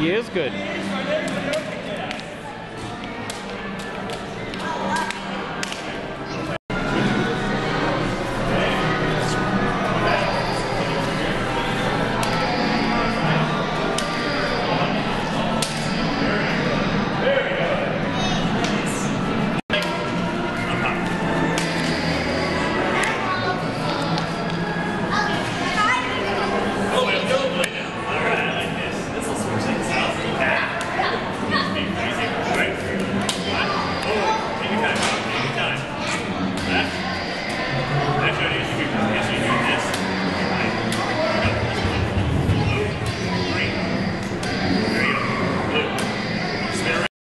He is good. confusing.